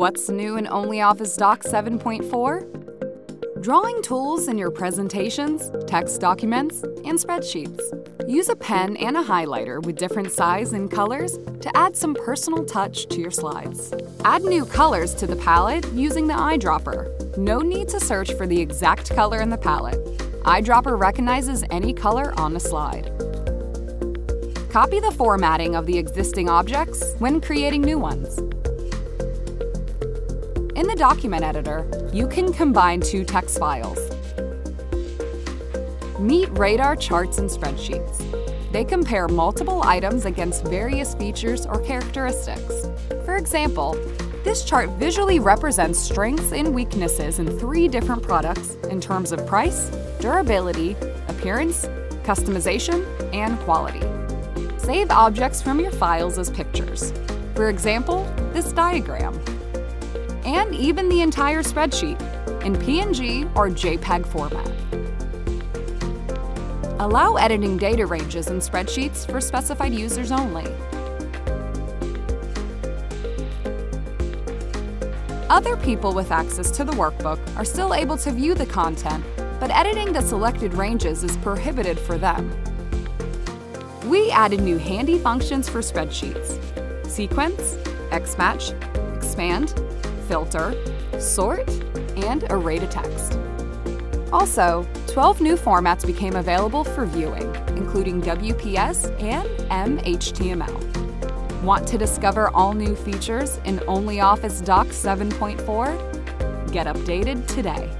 What's new in OnlyOffice Doc 7.4? Drawing tools in your presentations, text documents, and spreadsheets. Use a pen and a highlighter with different size and colors to add some personal touch to your slides. Add new colors to the palette using the eyedropper. No need to search for the exact color in the palette. Eyedropper recognizes any color on the slide. Copy the formatting of the existing objects when creating new ones. In the document editor, you can combine two text files. Meet radar charts and spreadsheets. They compare multiple items against various features or characteristics. For example, this chart visually represents strengths and weaknesses in three different products in terms of price, durability, appearance, customization, and quality. Save objects from your files as pictures. For example, this diagram and even the entire spreadsheet in PNG or JPEG format. Allow editing data ranges in spreadsheets for specified users only. Other people with access to the workbook are still able to view the content, but editing the selected ranges is prohibited for them. We added new handy functions for spreadsheets. Sequence, Xmatch, Expand, filter, sort, and array to text. Also, 12 new formats became available for viewing, including WPS and MHTML. Want to discover all new features in OnlyOffice Doc 7.4? Get updated today.